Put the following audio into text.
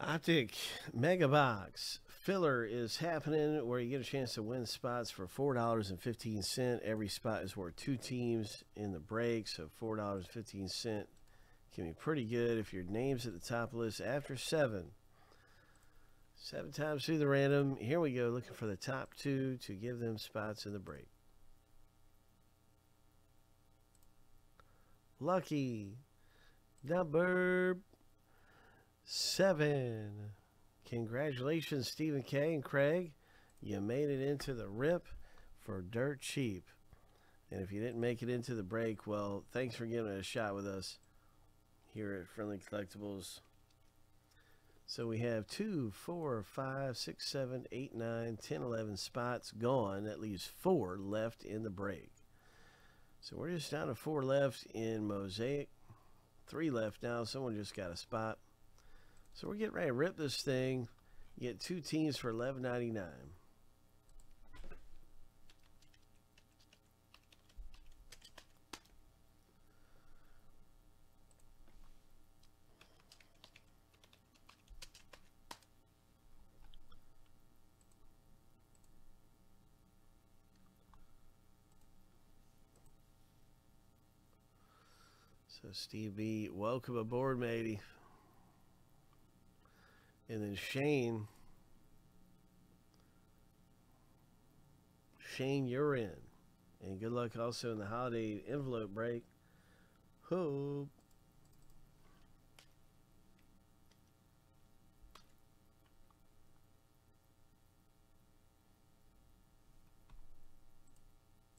Optic Mega Box filler is happening where you get a chance to win spots for four dollars and fifteen cent. Every spot is worth two teams in the break, so four dollars and fifteen cent can be pretty good if your name's at the top list after seven. Seven times through the random. Here we go, looking for the top two to give them spots in the break. Lucky number seven. Congratulations, Stephen K. and Craig. You made it into the rip for dirt cheap. And if you didn't make it into the break, well, thanks for giving it a shot with us here at Friendly Collectibles. So we have two, four, five, six, seven, eight, nine, ten, eleven spots gone. That leaves four left in the break. So we're just down to four left in Mosaic. Three left now. Someone just got a spot. So we're getting ready to rip this thing. You get two teams for eleven ninety nine. So Steve B, welcome aboard, matey. And then Shane. Shane, you're in. And good luck also in the holiday envelope break. Hope.